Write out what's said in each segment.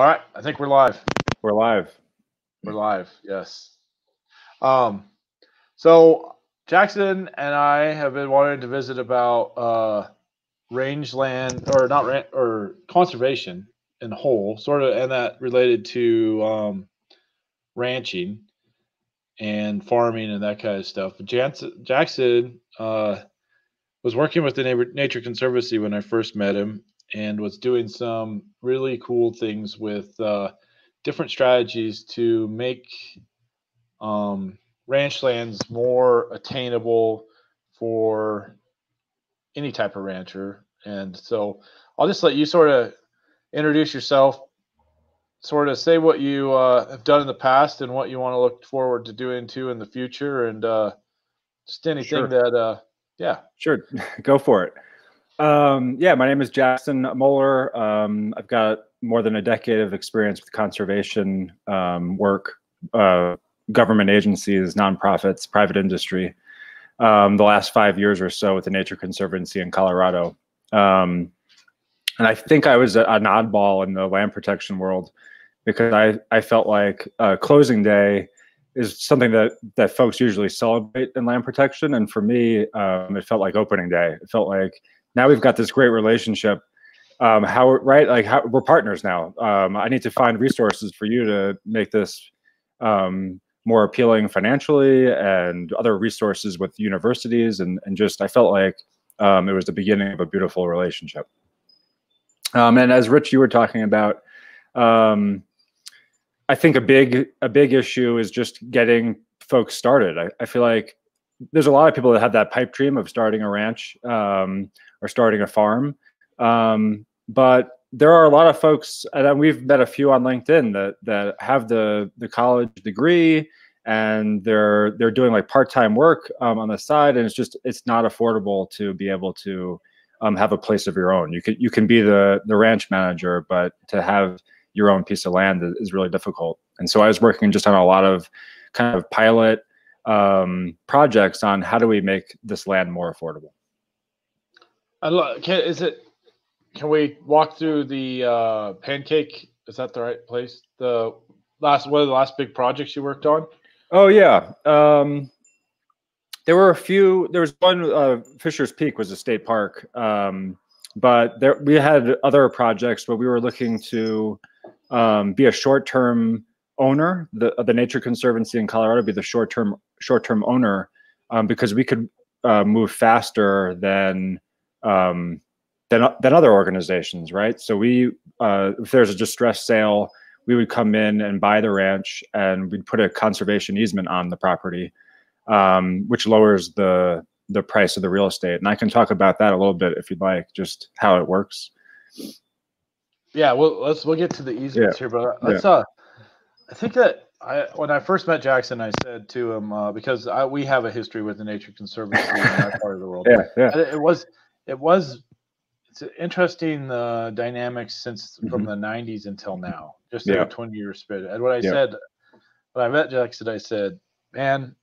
All right, I think we're live. We're live. We're live. Yes. Um, so Jackson and I have been wanting to visit about uh, rangeland or not ran- or conservation in whole, sort of, and that related to um, ranching and farming and that kind of stuff. But Jackson, Jackson uh, was working with the Neighbor- Nature Conservancy when I first met him, and was doing some really cool things with uh, different strategies to make um, ranch lands more attainable for any type of rancher. And so I'll just let you sort of introduce yourself, sort of say what you uh, have done in the past and what you want to look forward to doing too in the future, and uh, just anything Sure. that, uh, yeah. Sure, go for it. Um, yeah, my name is Jackson Moller. Um, I've got more than a decade of experience with conservation um, work, uh, government agencies, nonprofits, private industry. Um, the last five years or so with the Nature Conservancy in Colorado. Um, and I think I was a, an oddball in the land protection world because I, I felt like uh, closing day is something that that folks usually celebrate in land protection and for me um, it felt like opening day it felt like now we've got this great relationship. Um, how right? Like how we're partners now. Um, i need to find resources for you to make this um, more appealing financially and other resources with universities. And, and just i felt like um, it was the beginning of a beautiful relationship. Um, and as rich you were talking about um, I think a big a big issue is just getting folks started. I, I feel like there's a lot of people that have that pipe dream of starting a ranch um, or starting a farm, um, but there are a lot of folks, and we've met a few on LinkedIn that that have the the college degree and they're they're doing like part time work um, on the side, and it's just it's not affordable to be able to um, have a place of your own. You can you can be the the ranch manager, but to have your own piece of land is, is really difficult. And so I was working just on a lot of kind of pilot um, projects on how do we make this land more affordable. I lo- can, is it? Can we walk through the uh, pancake? Is that the right place? The last one of the last big projects you worked on? Oh yeah, um, there were a few. There was one. Uh, Fisher's Peak was a state park, um, but there we had other projects where we were looking to um, be a short-term owner. The the Nature Conservancy in Colorado be the short-term short-term owner um, because we could uh, move faster than um, than than other organizations, right? So we uh, if there's a distress sale, we would come in and buy the ranch, and we'd put a conservation easement on the property, um, which lowers the the price of the real estate. And I can talk about that a little bit if you'd like, just how it works. Yeah, well, let's we'll get to the easements here, but let's uh, I think that I when I first met Jackson, I said to him uh, because I, we have a history with the Nature Conservancy in that part of the world. Yeah, yeah, it was it was it's interesting uh, dynamics since from the 90s until now just in Mm-hmm. Yeah. a 20 year span and what i Yeah. said when i met jackson i said man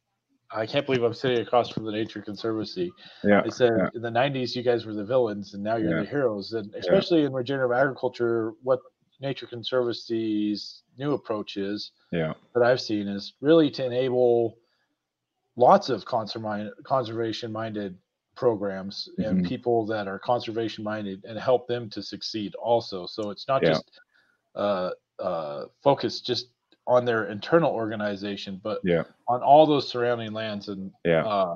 i can't believe i'm sitting across from the nature conservancy yeah. i said yeah. in the 90s you guys were the villains and now you're the heroes and especially in regenerative agriculture what nature conservancy's new approach is Yeah, that I've seen is really to enable lots of conservation conservation minded programs and Mhm. people that are conservation minded and help them to succeed also. So it's not Yeah. just uh, uh, focused just on their internal organization, but yeah, on all those surrounding lands. And yeah. uh,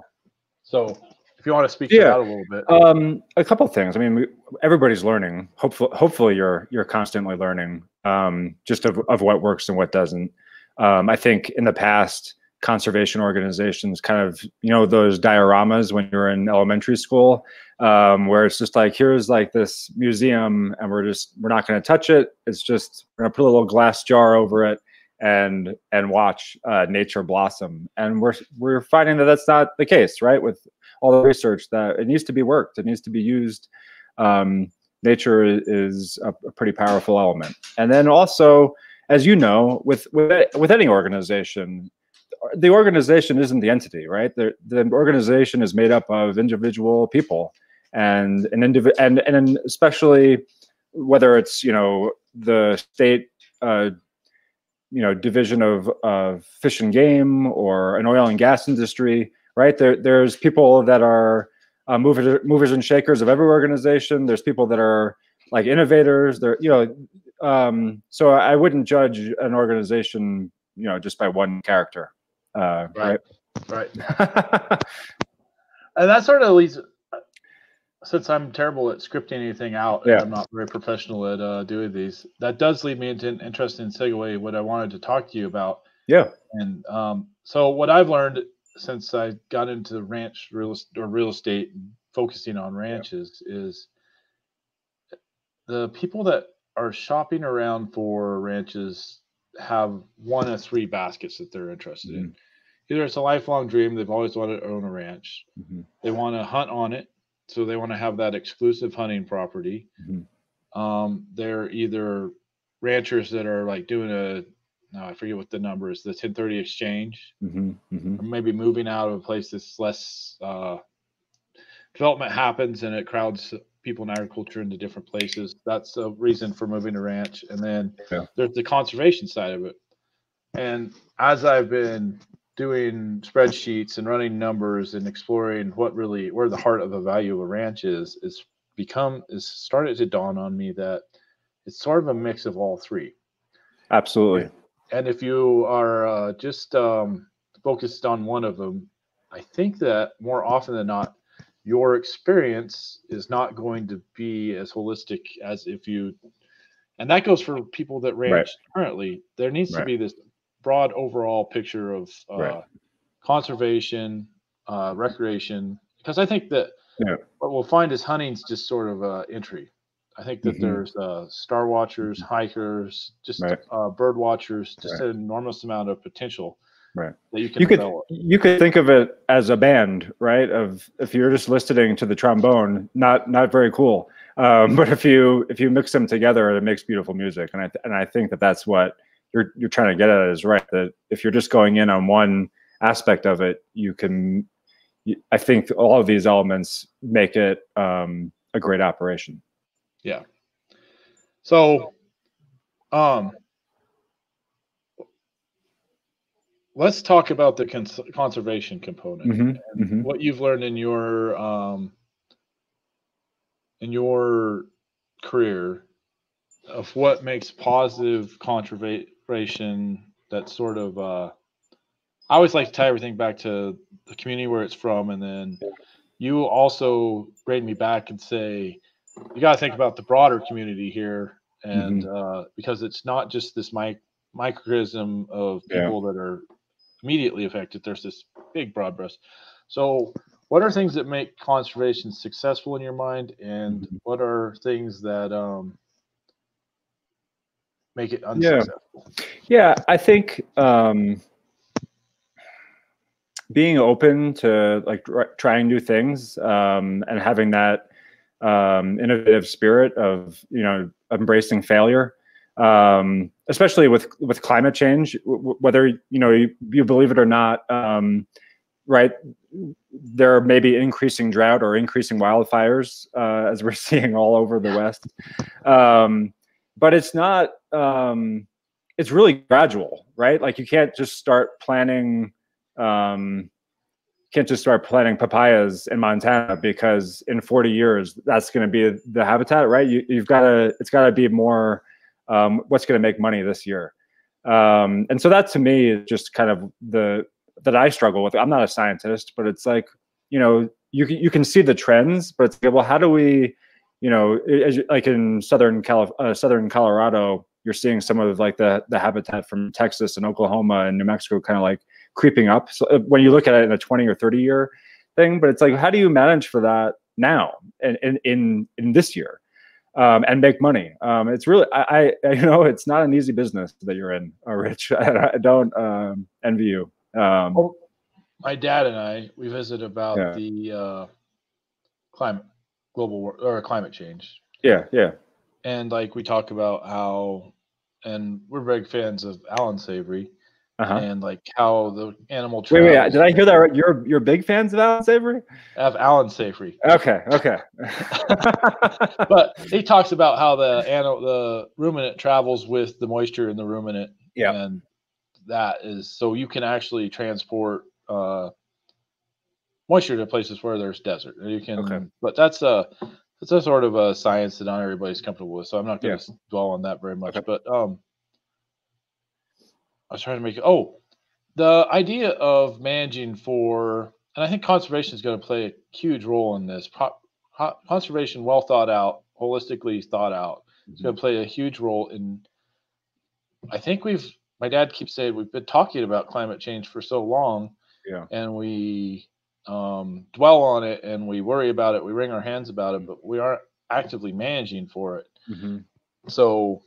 so if you want to speak to Yeah. that a little bit, Um, a couple things. I mean, we, everybody's learning. Hopefully, hopefully, you're you're constantly learning um, just of, of what works and what doesn't. Um, I think in the past, conservation organizations kind of you know those dioramas when you're in elementary school, um, where it's just like here's like this museum, and we're just we're not going to touch it. It's just we're going to put a little glass jar over it and and watch uh, nature blossom. And we're we're finding that that's not the case, right? With all the research that it needs to be worked, it needs to be used. Um, nature is a, a pretty powerful element, and then also, as you know, with with with any organization, the organization isn't the entity, right? The the organization is made up of individual people, and an individ and and especially whether it's you know the state uh, you know division of of fish and game or an oil and gas industry, right? There there's people that are uh, movers movers and shakers of every organization. There's people that are like innovators. There you know, um, so I wouldn't judge an organization you know just by one character, uh, right? Right. and that sort of leads since I'm terrible at scripting anything out, Yeah. I'm not very professional at uh, doing these. That does lead me into an interesting segue. What I wanted to talk to you about, yeah. and um, so what I've learned since I got into ranch real or real estate, and focusing on ranches, is the people that are shopping around for ranches have one of three baskets that they're interested in. Either it's a lifelong dream; they've always wanted to own a ranch. Mhm. They want to hunt on it, so they want to have that exclusive hunting property. Mhm. Um, they're either ranchers that are like doing a, no, I forget what the number is, the 1030 exchange, hmm hmm or maybe moving out of a place that's less uh, development happens and it crowds people in agriculture into different places. That's a reason for moving to ranch. And then Yeah. there's the conservation side of it. And as I've been doing spreadsheets and running numbers and exploring what really where the heart of the value of a ranch is, is become is started to dawn on me that it's sort of a mix of all three. Absolutely. And if you are uh, just um, focused on one of them, I think that more often than not, your experience is not going to be as holistic as if you, and that goes for people that ranch Right. currently. There needs to be this broad overall picture of uh, Right. conservation, uh, recreation, because I think that Yeah. what we'll find is hunting's just sort of uh, entry. I think that Mhm. there's uh, star watchers, hikers, just Right. uh, bird watchers, just Right. an enormous amount of potential Right. that you can you could you could think of it as a band right of if you're just listening to the trombone not not very cool um, but if you if you mix them together it makes beautiful music and i th- and i think that that's what you're you're trying to get at is right that if you're just going in on one aspect of it you can i think all of these elements make it um, a great operation Yeah. So, um, let's talk about the cons- conservation component. Mhm, mhm. What you've learned in your um, in your career of what makes positive conservation that sort of uh, I always like to tie everything back to the community where it's from, and then you also grade me back and say you got to think about the broader community here, and uh, because it's not just this mic- microcosm of Yeah. people that are immediately affected. There's this big broad brush. So, what are things that make conservation successful in your mind, and Mhm. what are things that um, make it unsuccessful? Yeah, I think um, being open to like tr- trying new things um, and having that um, innovative spirit of you know embracing failure, um, especially with with climate change, whether you know you, you believe it or not, um, right? There may be increasing drought or increasing wildfires uh, as we're seeing all over the West, um, but it's not. Um, it's really gradual, right? Like you can't just start planting, um, can't just start planting papayas in Montana because in 40 years that's going to be the habitat, right? You, you've got to, it's got to be more, um, what's going to make money this year, um, and so that to me is just kind of the that I struggle with. I'm not a scientist, but it's like you know you can you can see the trends, but it's like, well, how do we, you know, as, like in southern uh, southern Colorado, you're seeing some of like the the habitat from Texas and Oklahoma and New Mexico kind of like creeping up. So uh, when you look at it in a 20 or 30 year thing, but it's like how do you manage for that now and in in in this year? Um, and make money. Um, it's really, I, I, you know, it's not an easy business that you're in, uh, Rich. I, don't um, envy you. Um, Oh, my dad and I we visited about Yeah. the uh, climate global war- or climate change yeah, yeah, and like we talk about how and we're big fans of alan savory uh-huh. and like how the animal. Wait, wait, did I hear that? Right? You're you're big fans of Alan Savory? Of Alan Savory. Okay, okay. but he talks about how the animal, the ruminant travels with the moisture in the ruminant. Yeah, and that is so you can actually transport uh, moisture to places where there's desert. You can, okay. but that's a it's a sort of a science that not everybody's comfortable with. So I'm not going to yeah. dwell on that very much. Okay. But um, I was trying to make it. Oh, the idea of managing for, and I think conservation is going to play a huge role in this. conservation, well thought out, holistically thought out, mm-hmm. is going to play a huge role in. I think we've. My dad keeps saying we've been talking about climate change for so long, yeah, and we um, dwell on it and we worry about it, we wring our hands about it, but we aren't actively managing for it. Mm-hmm. So,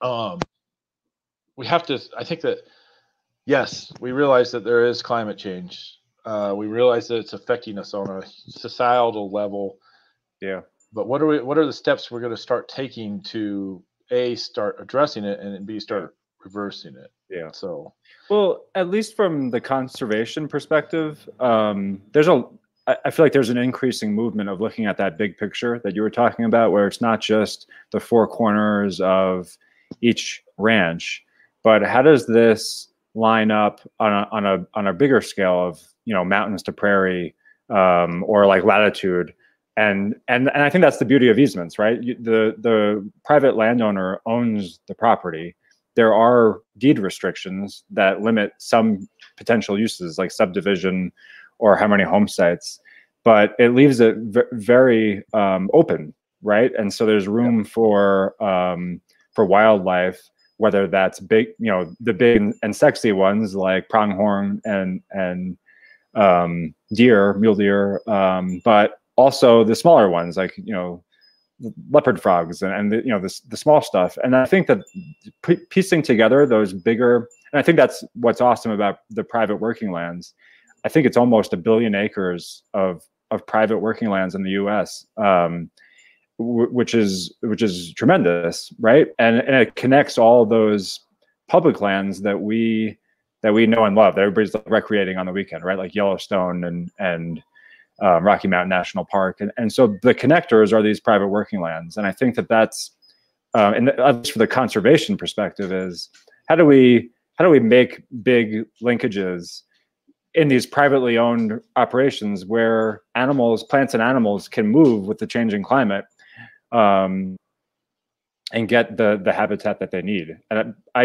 um, we have to. I think that yes, we realize that there is climate change. Uh, we realize that it's affecting us on a societal level. Yeah. But what are we? What are the steps we're going to start taking to a start addressing it and b start reversing it? Yeah. So, well, at least from the conservation perspective, um, there's a. I feel like there's an increasing movement of looking at that big picture that you were talking about, where it's not just the four corners of each ranch, but how does this line up on a on a on a bigger scale of you know mountains to prairie um, or like latitude? And and and I think that's the beauty of easements, right? You, the the private landowner owns the property. There are deed restrictions that limit some potential uses, like subdivision or how many home sites, but it leaves it very um, open, right? And so there's room for um, for wildlife whether that's big, you know, the big and sexy ones like pronghorn and and um, deer, mule deer, um, but also the smaller ones like you know leopard frogs and, and the, you know the, the small stuff. And I think that piecing together those bigger, and I think that's what's awesome about the private working lands. I think it's almost a billion acres of of private working lands in the U.S. Um, which is which is tremendous, right? And and it connects all those public lands that we that we know and love. That everybody's recreating on the weekend, right? Like Yellowstone and and um, Rocky Mountain National Park, and and so the connectors are these private working lands, and I think that that's uh, and least for the conservation perspective is how do we how do we make big linkages in these privately owned operations where animals, plants and animals can move with the changing climate um, and get the the habitat that they need. And I, I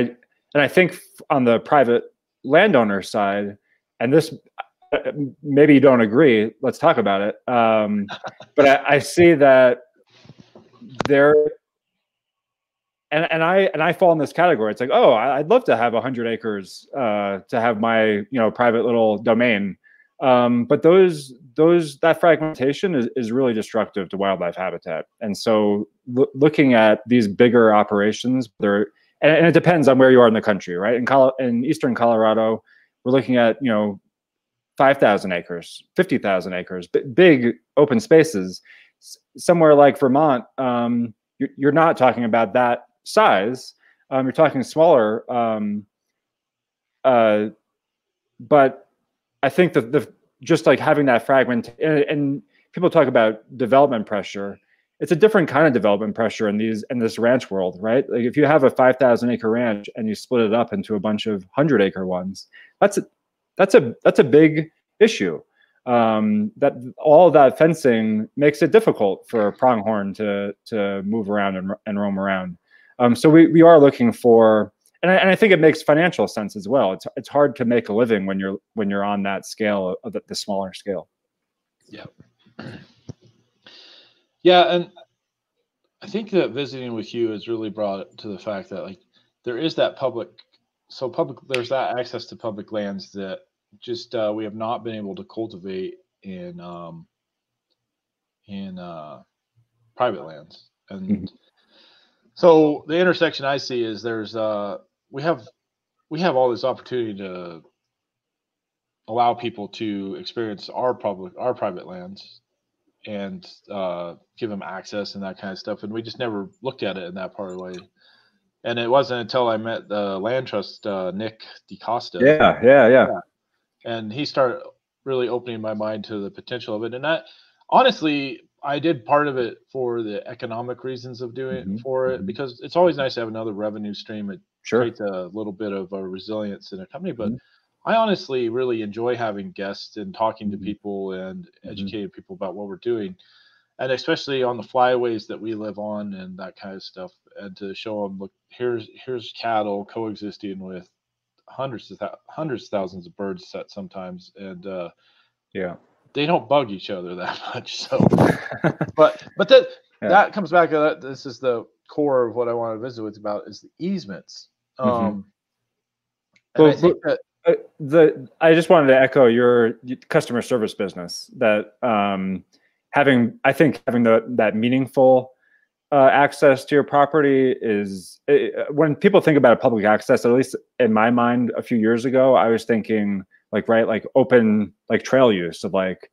and I think on the private landowner side, and this maybe you don't agree. Let's talk about it. Um, but I, I see that there and, and I and I fall in this category. It's like, oh, I'd love to have hundred acres uh, to have my you know private little domain, um, but those those that fragmentation is, is really destructive to wildlife habitat. And so looking at these bigger operations, there and, and, it depends on where you are in the country, right? In Col- in eastern Colorado, we're looking at you know five thousand acres, fifty thousand acres, b- big open spaces. Somewhere like Vermont, um, you're, you're not talking about that size. Um, you're talking smaller. Um, uh, but I think that the just like having that fragment and, and, people talk about development pressure. It's a different kind of development pressure in these in this ranch world, right? Like if you have a five thousand acre ranch and you split it up into a bunch of hundred acre ones, that's that's a that's a big issue. Um, that all that fencing makes it difficult for a pronghorn to to move around and, and roam around. Um, so we, we are looking for and I, and I think it makes financial sense as well. It's it's hard to make a living when you're when you're on that scale of the, the smaller scale. Yeah. Yeah, and I think that visiting with you has really brought it to the fact that like there is that public so public there's that access to public lands that just uh, we have not been able to cultivate in um in uh private lands. And mm-hmm. so the intersection i see is there's uh we have we have all this opportunity to allow people to experience our public our private lands and uh, give them access and that kind of stuff. And we just never looked at it in that part of the way and it wasn't until I met the land trust uh, Nick DeCosta. Yeah, yeah, yeah, yeah. And he started really opening my mind to the potential of it. And that honestly, I did part of it for the economic reasons of doing Mhm, it for it mhm. because it's always nice to have another revenue stream. It Sure. creates a little bit of a resilience in a company. But Mhm. I honestly really enjoy having guests and talking to Mhm. people and Mhm. educating people about what we're doing. And especially on the flyways that we live on and that kind of stuff, and to show them, look, here's here's cattle coexisting with hundreds of thou- hundreds of thousands of birds set sometimes, and uh, Yeah. they don't bug each other that much. So, but but that Yeah. that comes back to that. This is the core of what I want to visit with about is the easements. Mhm. Um, and I Well, think that the I just wanted to echo your customer service business that um, having I think having the that meaningful uh, access to your property is uh, when people think about a public access. At least in my mind, a few years ago, I was thinking like right like open like trail use of like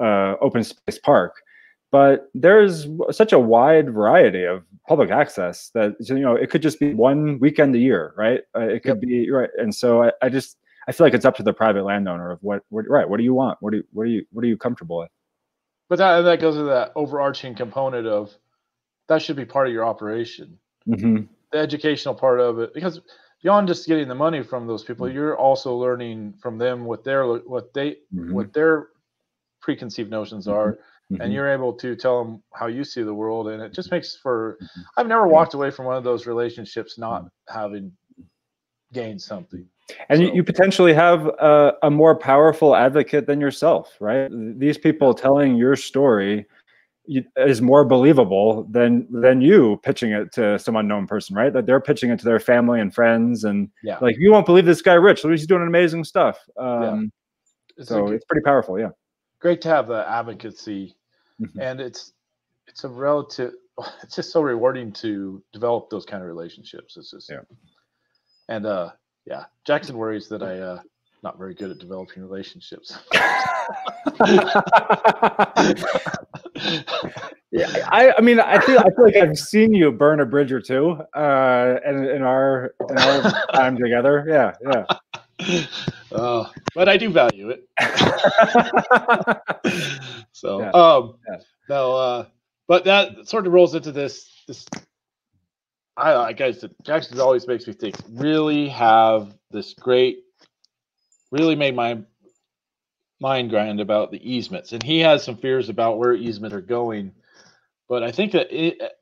uh, open space park. But there's such a wide variety of public access that you know it could just be one weekend a year, right? Uh, it could be right, and so I, I just I feel like it's up to the private landowner of what, what right. What do you want? What do you, what do you what are you comfortable with? But that that goes to that overarching component of that should be part of your operation, hmm the educational part of it, because beyond just getting the money from those people, you're also learning from them what their what they Mhm. what their preconceived notions are, Mhm. and you're able to tell them how you see the world, and it just makes for. Mhm. I've never walked away from one of those relationships not having gained something. And you, So- you potentially have a, a more powerful advocate than yourself, right? These people telling your story is more believable than than you pitching it to some unknown person, right? That they're pitching it to their family and friends, and Yeah. like you won't believe this guy Rich. He's doing amazing stuff. Um, It's So a- it's pretty powerful, yeah. great to have the advocacy Mhm. and it's it's a relative it's just so rewarding to develop those kind of relationships it's just Yeah. and uh yeah jackson worries that i uh not very good at developing relationships Yeah, I, I mean, I feel, I feel like I've seen you burn a bridge or two, uh, in, in our, in our time together. Yeah, yeah. uh, but i do value it so Yeah. um Yeah. no uh but that sort of rolls into this this i like i said jackson always makes me think really have this great really made my mind grind about the easements. And he has some fears about where easements are going. But i think that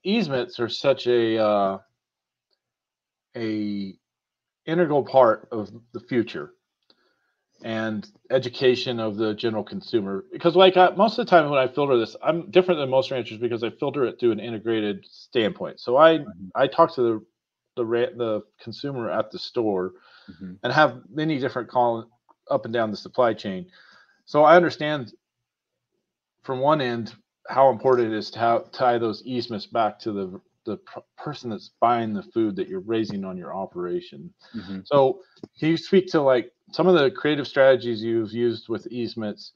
easements are such a uh a integral part of the future and education of the general consumer because like I, most of the time when i filter this i'm different than most ranchers because i filter it through an integrated standpoint so i Mhm. i talk to the the the consumer at the store Mhm. and have many different call up and down the supply chain so i understand from one end how important it is to tie those easements back to the the pr- person that's buying the food that you're raising on your operation Mhm. so can you speak to like some of the creative strategies you've used with easements?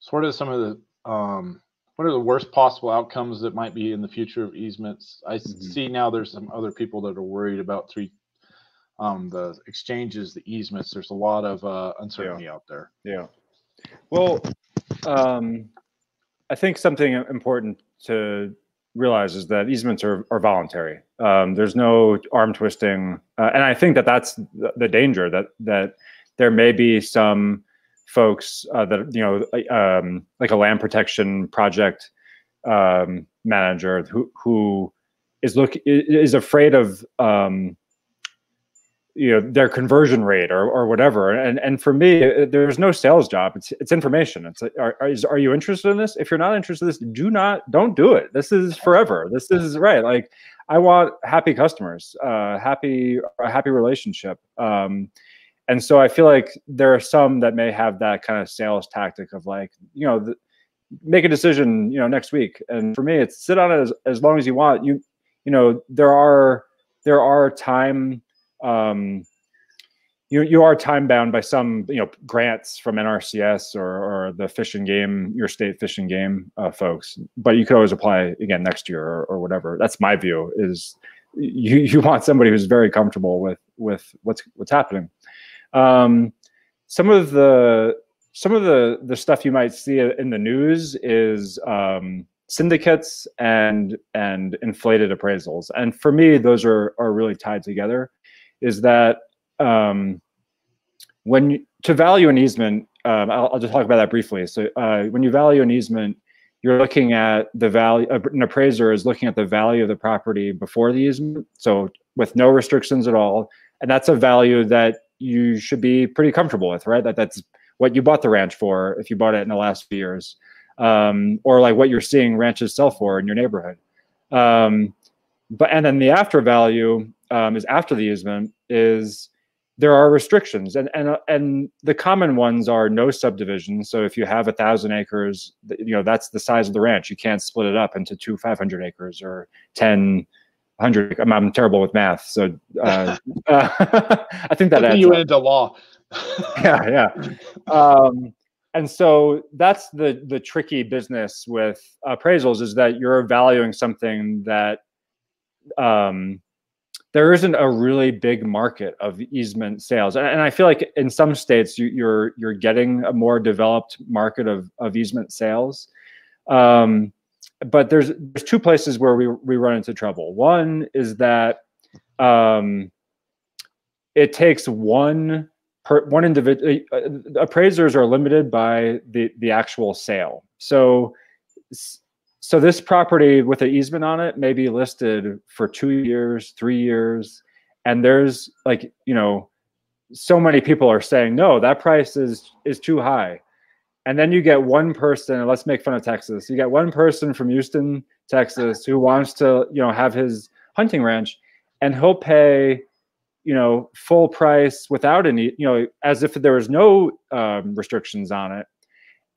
Sort of some of the um, what are the worst possible outcomes that might be in the future of easements? I Mhm. see now there's some other people that are worried about three um, the exchanges, the easements. There's a lot of uh, uncertainty out there. Yeah. Well, um, I think something important to realize is that easements are, are voluntary. Um, there's no arm twisting, uh, and I think that that's the, the danger that that there may be some folks uh, that you know, like, um, like a land protection project um, manager who who is look is afraid of um, you know their conversion rate or, or whatever. And and for me uh, there's no sales job. It's it's information. It's like, are, are, is, are you interested in this? If you're not interested in this do not don't do it. This is forever. This is right like i want happy customers uh happy a happy relationship. Um and so i feel like there are some that may have that kind of sales tactic of like you know the, make a decision you know next week. And for me it's sit on it as, as long as you want. You you know there are there are time um, you you are time bound by some you know grants from NRCS or, or the fish and game your state fish and game uh, folks, but you could always apply again next year or, or whatever. That's my view. Is you you want somebody who's very comfortable with with what's what's happening. Um, some of the some of the the stuff you might see in the news is um, syndicates and and inflated appraisals, and for me, those are are really tied together. Is that um, when you, to value an easement? Um, I'll, I'll, just talk about that briefly. So uh, when you value an easement, you're looking at the value. An appraiser is looking at the value of the property before the easement, so with no restrictions at all, and that's a value that you should be pretty comfortable with, right? That that's what you bought the ranch for if you bought it in the last few years, um, or like what you're seeing ranches sell for in your neighborhood. Um, but and then the after value um, is after the easement is there are restrictions and and and the common ones are no subdivisions. So if you have a thousand acres, you know that's the size of the ranch. You can't split it up into two 500 acres or 10 hundred. I'm, I'm, terrible with math, so uh, uh, I think that you went into law. yeah, yeah. Um, and so that's the the tricky business with appraisals is that you're valuing something that um, there isn't a really big market of easement sales, and, I feel like in some states you, are you're, you're getting a more developed market of of easement sales. Um, but there's there's two places where we we run into trouble. One is that um, it takes one per one individual. Uh, appraisers are limited by the the actual sale. So so this property with an easement on it may be listed for two years, three years, and there's like you know so many people are saying no that price is is too high. And then you get one person let's make fun of texas. You get one person from houston texas who wants to you know have his hunting ranch and he'll pay you know full price without any you know as if there was no um, restrictions on it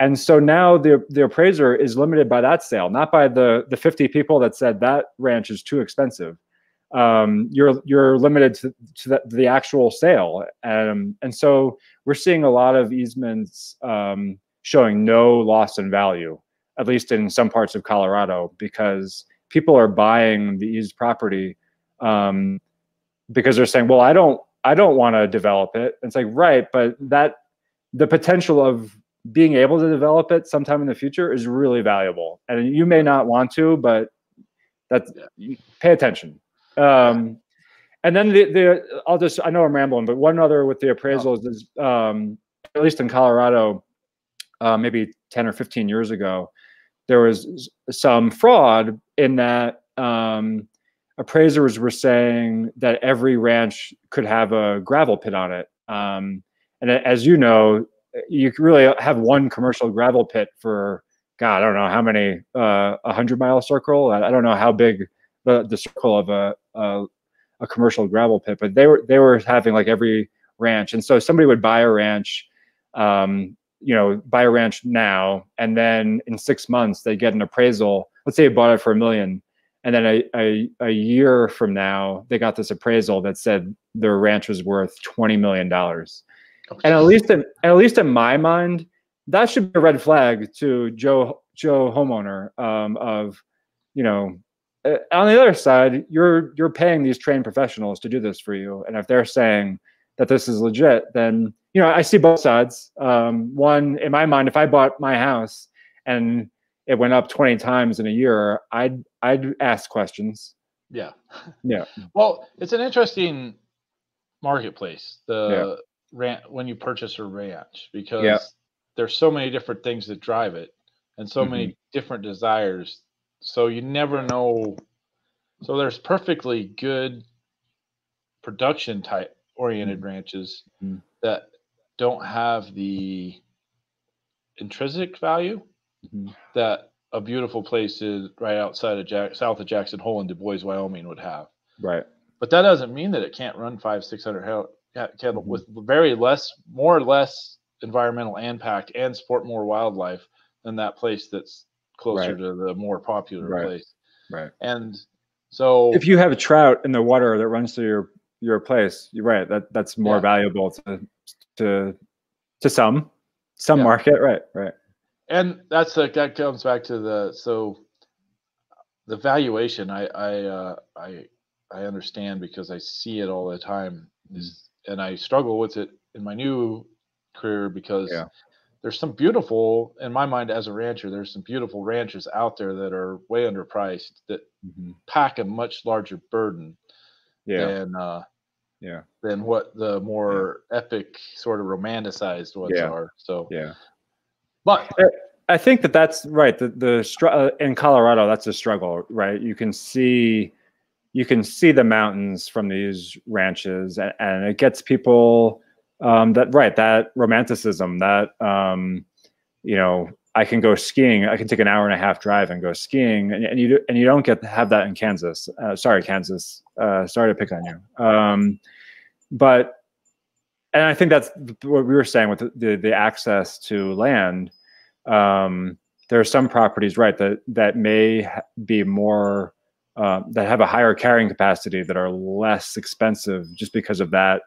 and so now the the appraiser is limited by that sale not by the the 50 people that said that ranch is too expensive um, you're you're limited to, to the, the actual sale um, and so we're seeing a lot of easements um, showing no loss in value, at least in some parts of Colorado, because people are buying the eased property um, because they're saying, "Well, I don't, I don't want to develop it." it's like, right, but that the potential of being able to develop it sometime in the future is really valuable, and you may not want to, but that's pay attention. Um, and then the, the I'll just I know I'm rambling, but one other with the appraisals is um, at least in Colorado, uh, maybe 10 or 15 years ago, there was some fraud in that um, appraisers were saying that every ranch could have a gravel pit on it. Um, and as you know, you really have one commercial gravel pit for God, I don't know how many, uh, a hundred mile circle. I, I, don't know how big the, the circle of a, a, a commercial gravel pit, but they were they were having like every ranch, and so somebody would buy a ranch, um, you know, buy a ranch now, and then in six months they get an appraisal. Let's say they bought it for a million, and then a, a, a year from now they got this appraisal that said their ranch was worth twenty million dollars. And at least in at least in my mind, that should be a red flag to Joe Joe homeowner um, of, you know, uh, on the other side, you're you're paying these trained professionals to do this for you, and if they're saying that this is legit, then you know I see both sides. Um, one, in my mind, if I bought my house and it went up 20 times in a year, I'd I'd ask questions. Yeah. Yeah. Well, it's an interesting marketplace. The rant when you purchase a ranch because yeah. there's so many different things that drive it and so mm-hmm. many different desires. So you never know. So there's perfectly good production type oriented mm-hmm. ranches mm-hmm. that don't have the intrinsic value mm-hmm. that a beautiful place is right outside of Jack, south of Jackson Hole in Dubois, Wyoming would have. Right. But that doesn't mean that it can't run five, 600 cattle mm-hmm. with very less, more or less environmental impact and support more wildlife than that place that's closer right. to the more popular right. place. Right. And so if you have a trout in the water that runs through your your place. You're right. That that's more yeah. valuable to to to some some yeah. market. Right. Right. And that's the, that comes back to the so the valuation. I I uh, I I understand because I see it all the time. Is and I struggle with it in my new career because Yeah. there's some beautiful in my mind as a rancher. There's some beautiful ranches out there that are way underpriced that Mhm. pack a much larger burden Yeah. than uh, Yeah. than what the more epic sort of romanticized ones Yeah. are. So, Yeah. but I think that that's right. The the str- uh, in Colorado, that's a struggle, right? You can see, you can see the mountains from these ranches, and, and it gets people um, that right that romanticism that um, you know I can go skiing. I can take an hour and a half drive and go skiing, and, and you do- and you don't get have that in Kansas. Uh, sorry, Kansas. Uh, sorry to pick on you. Um, but and I think that's what we were saying with the, the, the access to land um, there are some properties right that that may be more uh, that have a higher carrying capacity that are less expensive just because of that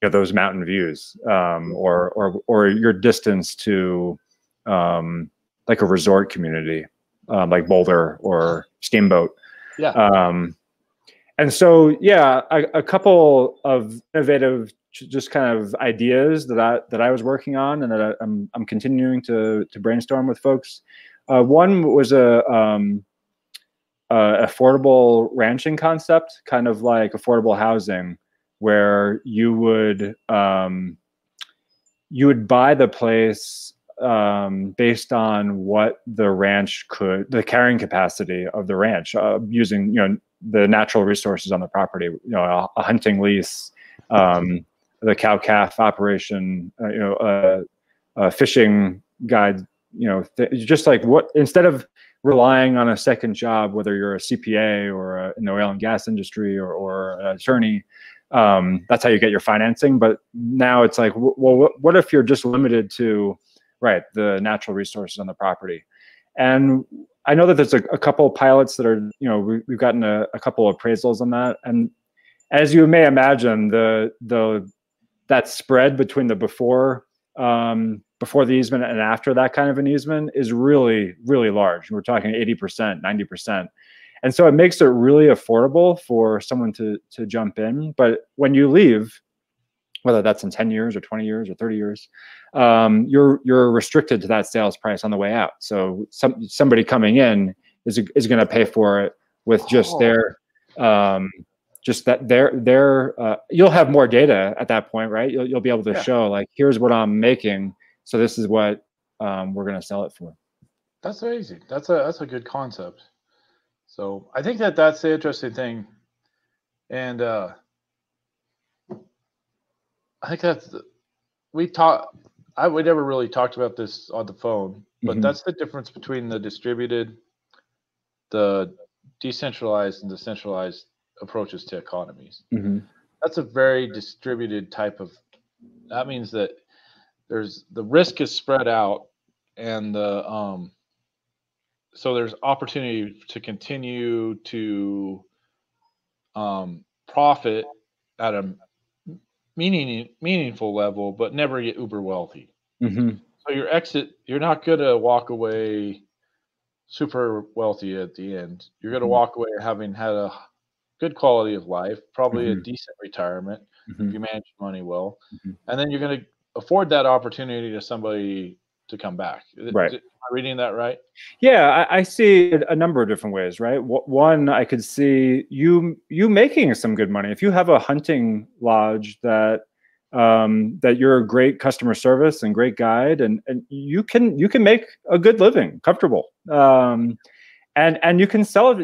you know, those mountain views um, or or or your distance to um, like a resort community um, like Boulder or Steamboat. Yeah, um, and so yeah a, a couple of innovative just kind of ideas that I that I was working on and that I, I'm I'm continuing to to brainstorm with folks. Uh, one was a um, uh, affordable ranching concept, kind of like affordable housing, where you would um, you would buy the place um, based on what the ranch could, the carrying capacity of the ranch, uh, using you know the natural resources on the property, you know, a, a hunting lease, um, the cow calf operation, uh, you know, uh, uh, fishing guide, you know, just like what instead of relying on a second job, whether you're a CPA or a, in the oil and gas industry or, or an attorney, um, that's how you get your financing. But now it's like, well, what, if you're just limited to, right, the natural resources on the property? And I know that there's a, a couple of pilots that are, you know, we, we've gotten a, a couple of appraisals on that. And as you may imagine, the the that spread between the before um, before the easement and after that kind of an easement is really really large. We're talking 80%, 90%. And so it makes it really affordable for someone to to jump in. But when you leave, whether that's in 10 years or 20 years or 30 years, um, you're you're restricted to that sales price on the way out. So some somebody coming in is is going to pay for it with just Oh. their um, just that their their uh, you'll have more data at that point, right? You'll you'll be able to Yeah. show like here's what I'm making, so this is what um, we're going to sell it for. that's amazing. That's a that's a good concept. So I think that that's the interesting thing, and uh, I think that's we talked. I we never really talked about this on the phone, but Mhm. that's the difference between the distributed, the decentralized, and decentralized approaches to economies. that's a very distributed type of that means that there's the risk is spread out and the um so there's opportunity to continue to um profit at a meaning meaningful level but never get uber wealthy hmm so your exit you're not going to walk away super wealthy at the end you're going to Mhm. walk away having had a good quality of life probably a Mhm. decent retirement hmm if you manage your money well, Mhm. and then you're going to afford that opportunity to somebody to come back. Right. Am I reading that right? Yeah, I, I see a number of different ways, right? One, I could see you you making some good money if you have a hunting lodge that um, that you're a great customer service and great guide, and and you can you can make a good living, comfortable, um, and and you can sell it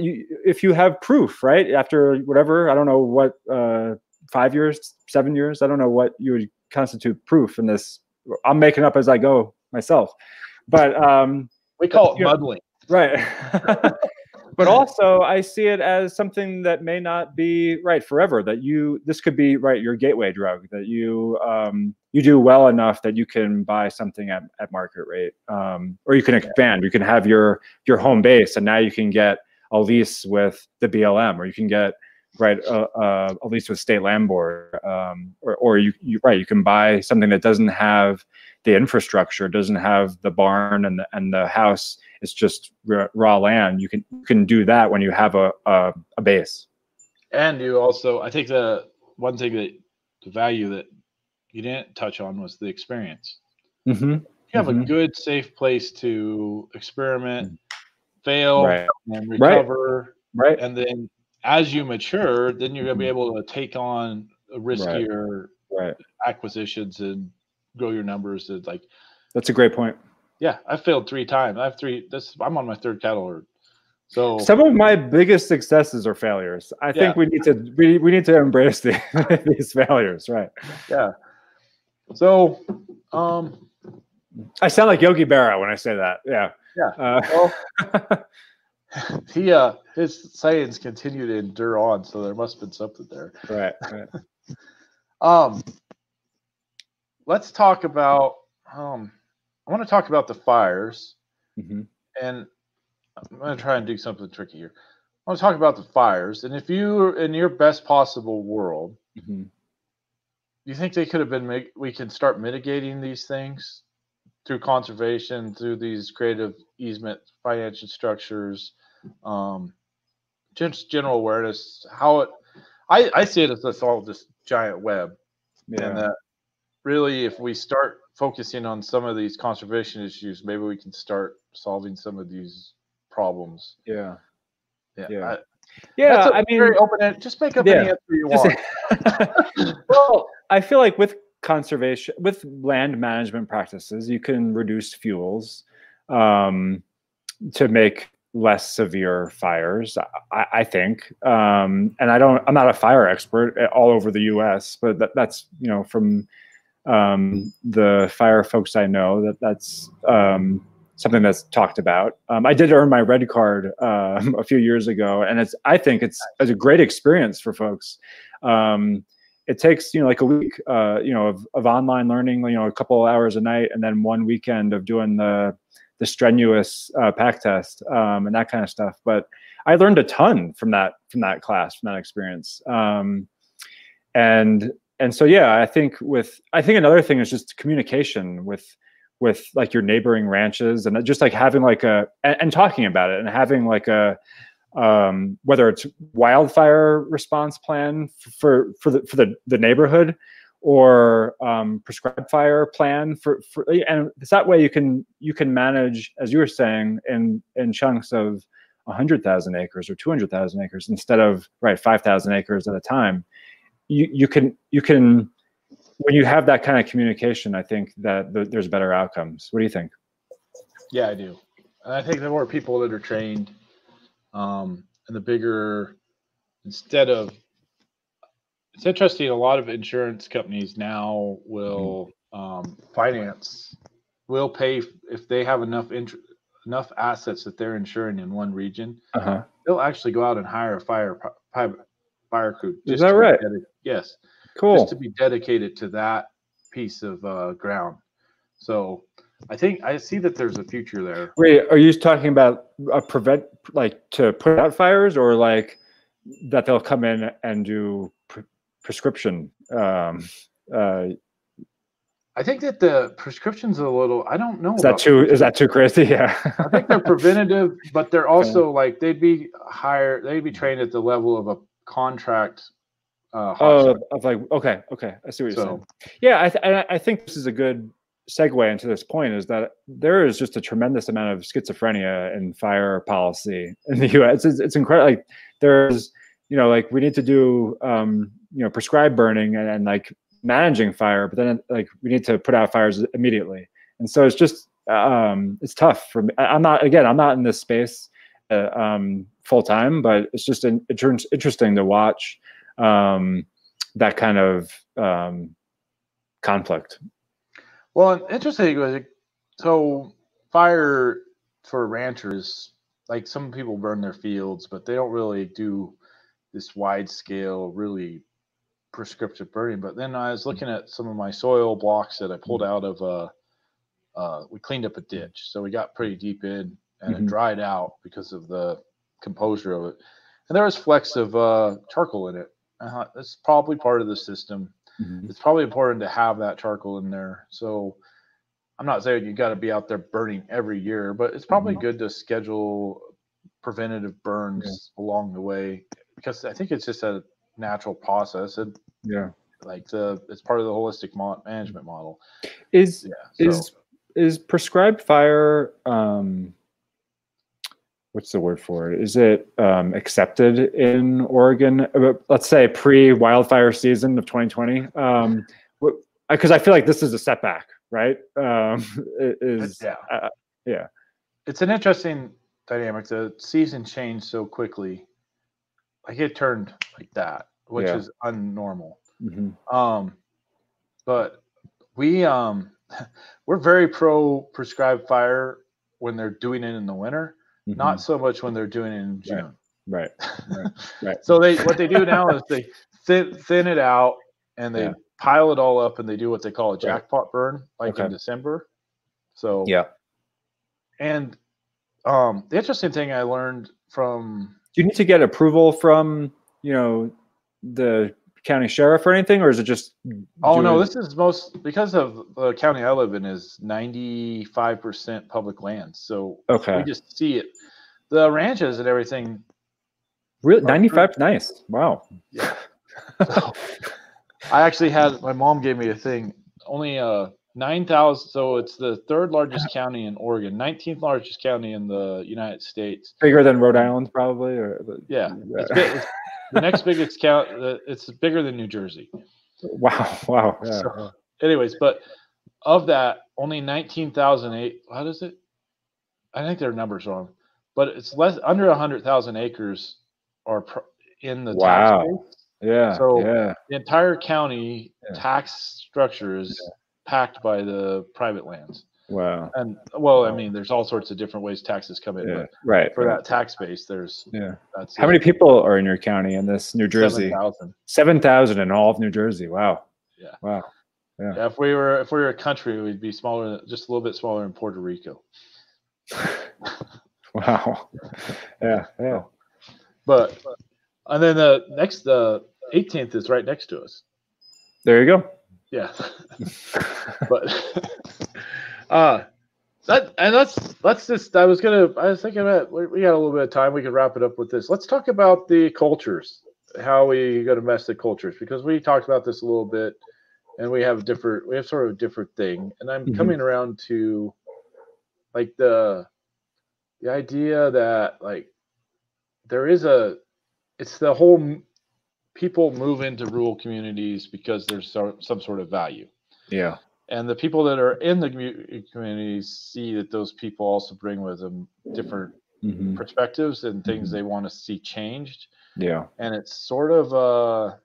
if you have proof, right? After whatever, I don't know what uh, five years, seven years, I don't know what you would constitute proof in this. I'm making up as I go myself, but um, We call it muddling. right but also i see it as something that may not be right forever that you this could be right your gateway drug that you um, you do well enough that you can buy something at, at market rate um, or you can expand. You can have your your home base and now you can get a lease with the blm or you can get right uh, uh, a lease with state land board um, or, or you, you right you can buy something that doesn't have the infrastructure doesn't have the barn and the, and the house it's just raw land you can you can do that when you have a a, a base And you also, I think the one thing that the value that you didn't touch on was the experience. Mm-hmm. You have Mhm. a good, safe place to experiment, fail, Right. and recover. Right. And then as you mature, then you're going to be Mhm. able to take on a riskier Right. acquisitions and grow your numbers. And like, That's a great point. Yeah, I failed three times. I have three. This I'm on my third cattle herd. So Some of my biggest successes are failures. I think we need to we, we need to embrace the, these failures. Right. yeah. So um I sound like Yogi Berra when I say that. Yeah. Yeah. Uh, well he uh his sayings continue to endure on, so there must have been something there. right. right. Um let's talk about um I want to talk about the fires Mhm. and I'm going to try and do something tricky here. I want to talk about the fires and if you in your best possible world Mhm. you think they could have been make, we can start mitigating these things through conservation through these creative easement financial structures um just general awareness how it i i see it as this all this giant web and that really if we start focusing on some of these conservation issues maybe we can start solving some of these problems Yeah. yeah Yeah. I, Yeah. that's a I mean, very open just make up yeah, any answer you just- want well, I feel like with conservation, with land management practices, you can reduce fuels um, to make less severe fires. I, I think, um, and I don't. I'm not a fire expert all over the U.S., but that, that's you know from um, the fire folks I know that that's um, something that's talked about. Um, I did earn my red card um, a few years ago, and it's I think it's, it's a great experience for folks. Um, it takes you know like a week uh, you know of, of online learning you know a couple hours a night and then one weekend of doing the the strenuous uh, pack test um, and that kind of stuff but i learned a ton from that from that class from that experience um, and and so yeah i think with i think another thing is just communication with with like your neighboring ranches and just like having like a and, and talking about it and having like a um, whether it's wildfire response plan for for the for the, the neighborhood or um, prescribed fire plan for, for and it's that way you can you can manage as you were saying in in chunks of 100,000 acres or 200,000 acres instead of right 5,000 acres at a time you you can you can when you have that kind of communication i think that th- there's better outcomes what do you think Yeah, I do. And I think the more people that are trained, um, and the bigger, instead of, it's interesting. A lot of insurance companies now will um, finance, will pay if they have enough enough assets that they're insuring in one region. uh-huh They'll actually go out and hire a fire pro- fire, crew. Is that right? yes, cool just to be dedicated to that piece of uh, ground. So I think I see that there's a future there. Wait, are you talking about a prevent, like to put out fires, or like that they'll come in and do pre- prescription? Um, uh, I think that the prescription's are a little. I don't know. is that too? Is that too crazy? Yeah. I think they're preventative, but they're also like they'd be higher. They'd be trained at the level of a contract. Uh, Oh, of like okay, okay, I see what you're So- saying. Yeah, I, th- I I think this is a good segue into this point. Is that there is just a tremendous amount of schizophrenia in fire policy in the U.S. It's, it's incredible. Like there's you know like we need to do um, you know prescribed burning and, and like managing fire, but then like we need to put out fires immediately. And so it's just um, it's tough for me. I, I'm not again. I'm not in this space uh, um, full time, but it's just an, it turns interesting to watch um, that kind of um, conflict. Well, interesting. So fire for ranchers, like some people burn their fields, but they don't really do this wide scale, really prescriptive burning. But then I was looking at some of my soil blocks that I pulled out of. Uh, uh, we cleaned up a ditch, so we got pretty deep in, and Mhm. it dried out because of the composure of it. And there was flecks of uh, charcoal in it. Uh, that's probably part of the system it's probably important to have that charcoal in there. So I'm not saying you got to be out there burning every year, but it's probably Mhm. good to schedule preventative burns along the way. because I think it's just a natural process and Yeah. like the it's part of the holistic mo- management model. Is Yeah. is is prescribed fire um what's the word for it is it um accepted in oregon Uh, let's say pre-wildfire season of 2020 um because i feel like this is a setback right um it is yeah. uh, yeah. It's an interesting dynamic. The season changed so quickly. Like it turned like that, which Yeah. is unnormal. mhm, Um, but we um we're very pro prescribed fire when they're doing it in the winter, mhm, not so much when they're doing it in June. right right. so they what they do now is they thin, thin it out and they Yeah. pile it all up and they do what they call a Right. jackpot burn, like in December. So yeah and um the interesting thing I learned from do you need to get approval from you know the county sheriff or anything or is it just Oh no, this is most because of the county I live in is ninety five percent public land. So okay we just see it. The ranches and everything. really are 95 nice wow Yeah. So I actually had my mom gave me a thing. Only uh nine thousand. So it's the third largest county in Oregon, nineteenth largest county in the United States. bigger than rhode island probably or Yeah, it's, big, it's the next biggest count. uh, It's bigger than New Jersey. Wow! Wow! Yeah. So- anyways, but of that, only nineteen thousand eight. How does it? I think their numbers wrong, but it's less under a hundred thousand acres are pr- in the Wow. tax base. yeah. So- yeah. The entire county Yeah. tax structure is packed by the private lands. Wow. And well, I mean, there's all sorts of different ways taxes come in, Yeah. but Right. for right. that tax base, there's Yeah. that's How many people are in your county in this New Jersey? thousand. Seven thousand in all of New Jersey. Wow. Yeah. Wow. Yeah, if we were if we were a country, we'd be smaller, just a little bit smaller than Puerto Rico. Wow. Yeah. Yeah. But and then the next the 18th is right next to us. There you go. Yeah. but uh that and let's let's just I was gonna I was thinking about we we got a little bit of time we could wrap it up with this. Let's talk about the cultures, how we go to mess the cultures because we talked about this a little bit and we have different we have sort of a different thing and I'm Mhm. coming around to like the the idea that like there is a it's the whole people move into rural communities because there's so, some sort of value Yeah. And the people that are in the community see that those people also bring with them different Mhm. perspectives and things Mhm. they want to see changed Yeah. and it's sort of uh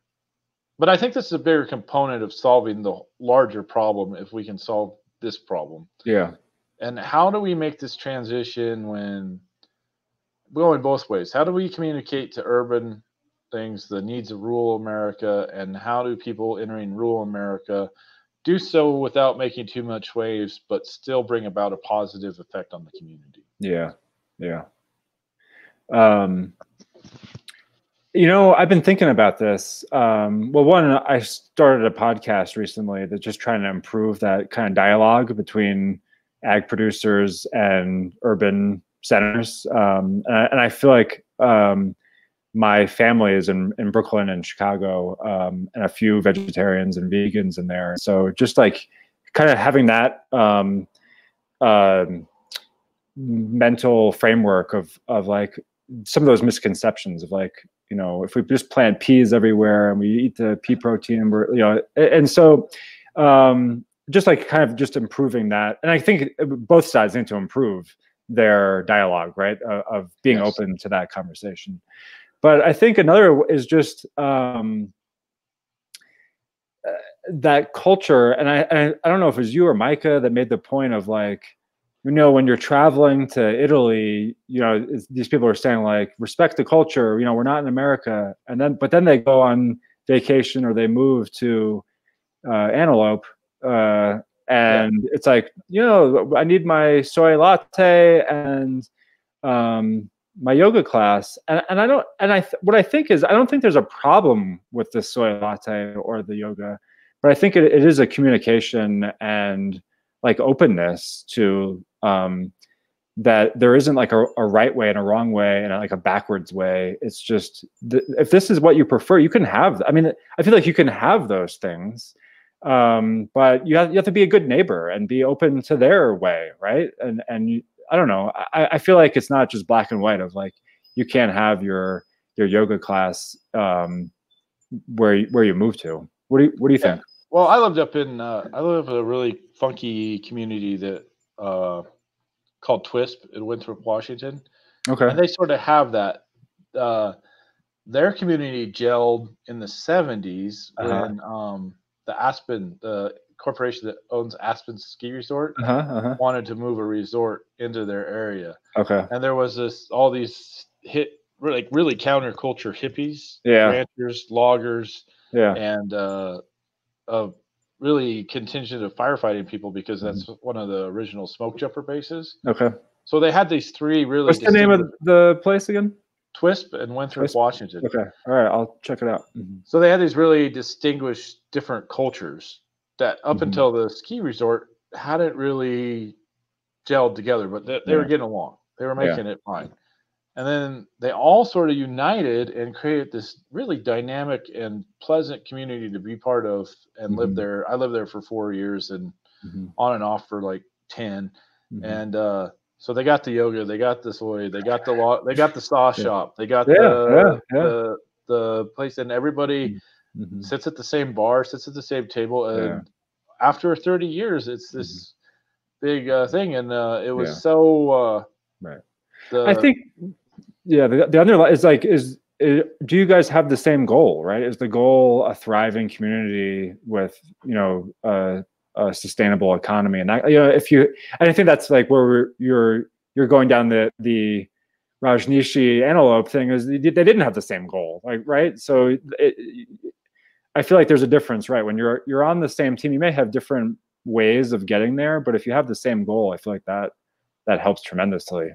but i think this is a bigger component of solving the larger problem if we can solve this problem Yeah. and how do we make this transition when going both ways how do we communicate to urban things the needs of rural america and how do people entering rural america do so without making too much waves but still bring about a positive effect on the community Yeah. Yeah. Um, you know, I've been thinking about this. Um, well, one, I started a podcast recently that's just trying to improve that kind of dialogue between ag producers and urban centers. Um, and, I, and I feel like um, my family is in, in Brooklyn and Chicago, um, and a few vegetarians and vegans in there. So just like kind of having that um, um, mental framework of of like some of those misconceptions of like you know if we just plant peas everywhere and we eat the pea protein we're you know and so um just like kind of just improving that and i think both sides need to improve their dialogue right of, of being Yes. open to that conversation but i think another is just um uh, that culture and I, I i don't know if it was you or micah that made the point of like you know when you're traveling to italy you know these people are saying like respect the culture you know we're not in america. And then but then they go on vacation or they move to uh, antelope uh, and it's like you know i need my soy latte and um, my yoga class and, and i don't and i th- what i think is i don't think there's a problem with the soy latte or the yoga but i think it, it is a communication and like openness to um that there isn't like a, a right way and a wrong way and like a backwards way. It's just th- if this is what you prefer, you can have. I mean, I feel like you can have those things, um, but you have you have to be a good neighbor and be open to their way, right? And and I don't know. I, I feel like it's not just black and white of like you can't have your your yoga class um, where where you move to. What do you what do you Yeah. think? Well, I lived up in uh, I live in a really funky community that uh, called Twisp in Winthrop, Washington, Okay. and they sort of have that. Uh, their community gelled in the '70s Uh-huh. when um, the Aspen, the corporation that owns Aspen Ski Resort, Uh huh. Uh huh. wanted to move a resort into their area, Okay. and there was this all these hit like really counterculture hippies, Yeah. ranchers, loggers, Yeah. and uh, a really contingent of firefighting people because Mm-hmm. that's one of the original smoke jumper bases. Okay. So they had these three really What's the name of the place again? Twisp and Winthrop, Twisp? Washington. Okay. All right. I'll check it out. Mhm. So they had these really distinguished different cultures that up Mhm. until the ski resort hadn't really gelled together, but they, they were getting along. They were Yeah. making it fine. And then they all sort of united and created this really dynamic and pleasant community to be part of and live Mhm. there. I lived there for four years and Mhm. on and off for like 10. Mhm. And uh, so they got the yoga, they got the soy, they got the law, they got the saw Yeah. shop, they got Yeah, the, yeah, yeah. the the place, and everybody Mhm. sits at the same bar, sits at the same table, and Yeah. after 30 years, it's this big uh, thing, and uh, it was Yeah. so. Uh, Right. The, I think, yeah, the, the underlying is like, is, do you guys have the same goal, right? Is the goal a thriving community with, you know, uh, a sustainable economy? And that, you know, if you, and I think that's like where we're, you're, you're going down the, the Rajneeshi antelope thing is they they didn't have the same goal, like, right? So it, I feel like there's a difference, right? When you're, you're on the same team, you may have different ways of getting there, but if you have the same goal, I feel like that, that helps tremendously.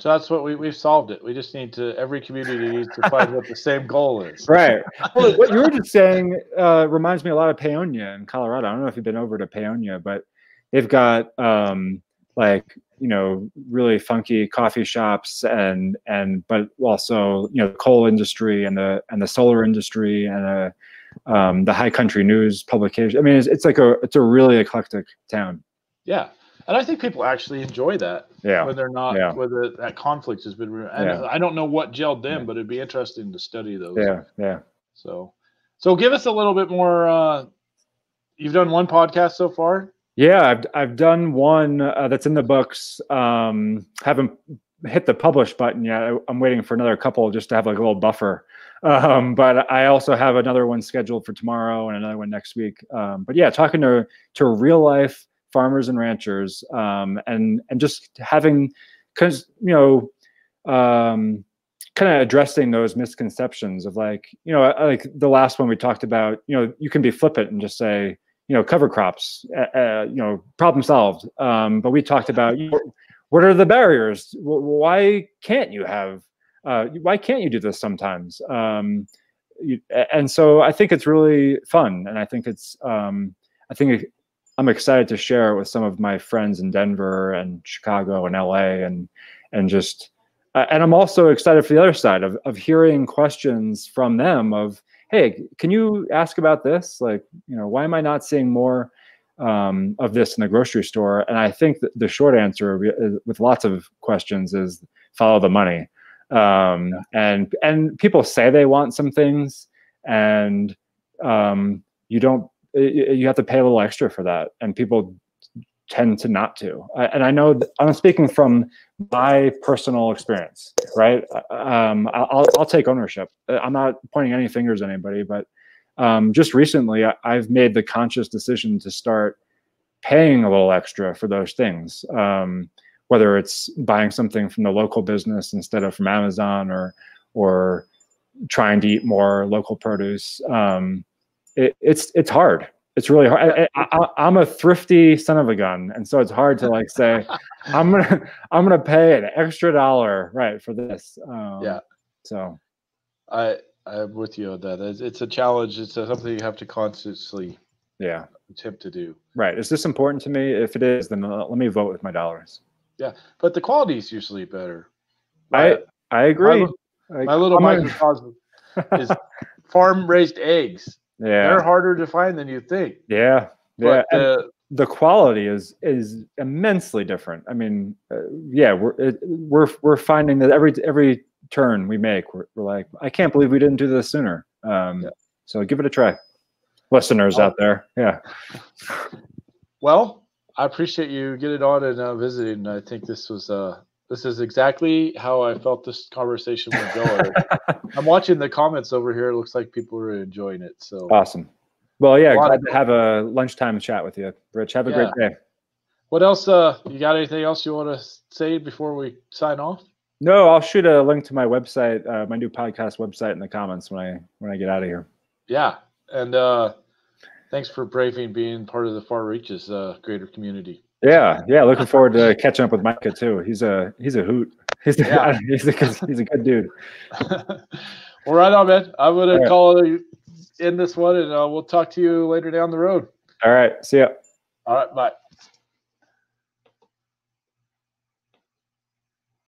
so that's what we we've solved it. We just need to every community needs to find what the same goal is. Right. Well, what you were just saying uh, reminds me a lot of Paonia in Colorado. I don't know if you've been over to Paonia, but they've got um, like you know really funky coffee shops and and but also you know the coal industry and the and the solar industry and uh, um, the High Country News publication. I mean, it's, it's like a it's a really eclectic town. Yeah, and I think people actually enjoy that Yeah. when they're not Yeah. where the, that conflict has been. And Yeah. I don't know what gelled them, Yeah. but it'd be interesting to study those. Yeah. Yeah. So, so give us a little bit more. Uh, you've done one podcast so far. Yeah, I've I've done one uh, that's in the books. Um, haven't hit the publish button yet. I, I'm waiting for another couple just to have like a little buffer. Um, but I also have another one scheduled for tomorrow and another one next week. Um, but yeah, talking to to real life farmers and ranchers, um, and and just having, because you know, um, kind of addressing those misconceptions of like you know like the last one we talked about. You know, you can be flippant and just say you know cover crops uh, uh, you know problem solved um, but we talked about you know, what are the barriers why can't you have uh, why can't you do this sometimes? Um, you, and so i think it's really fun and i think it's um, i think i'm excited to share it with some of my friends in denver and chicago and la and and just uh, and i'm also excited for the other side of, of hearing questions from them of hey can you ask about this? Like you know why am i not seeing more um, of this in the grocery store? And i think the short answer is- with lots of questions is follow the money um, and and people say they want some things and um, you don't you have to pay a little extra for that and people tend to not to. And i know i'm speaking from my personal experience right? Um, I- I'll, I'll take ownership. Uh, i'm not pointing any fingers at anybody but um, just recently i've made the conscious decision to start paying a little extra for those things. Um, whether it's buying something from the local business instead of from amazon or or trying to eat more local produce um, it, it's it's hard it's really hard I, i'm a thrifty son of a gun and so it's hard to like say i'm gonna i'm gonna pay an extra dollar right for this um, Yeah. so I I'm with you on that. It's, it's a challenge. It's a, something you have to consciously yeah attempt to do. right is this important to me if it is then uh, let me vote with my dollars Yeah, but the quality is usually better. I I agree. My, my little microcosm is farm raised eggs. Yeah, they're harder to find than you think. Yeah, yeah. But, uh, the quality is is immensely different. I mean, uh, yeah, we're it, we're we're finding that every every turn we make, we're, we're like, I can't believe we didn't do this sooner. Um, yeah. So give it a try, listeners oh. out there. Yeah. Well, I appreciate you getting on and uh, visiting. I think this was uh this is exactly how I felt this conversation would go. I'm watching the comments over here. It looks like people are enjoying it. So awesome. Well, yeah, glad to have a lunchtime chat with you, Rich. Have a yeah. great day. What else? Uh, you got anything else you want to say before we sign off? No, I'll shoot a link to my website, uh, my new podcast website, in the comments when I when I get out of here. Yeah, and uh, thanks for braving being part of the Far Reaches uh, greater community. Yeah, yeah. Looking forward to catching up with Micah too. He's a he's a hoot. He's a, yeah. he's a he's a good dude. well, right on, man. I'm gonna right. call it in this one, and uh, we'll talk to you later down the road. All right. See ya. All right. Bye.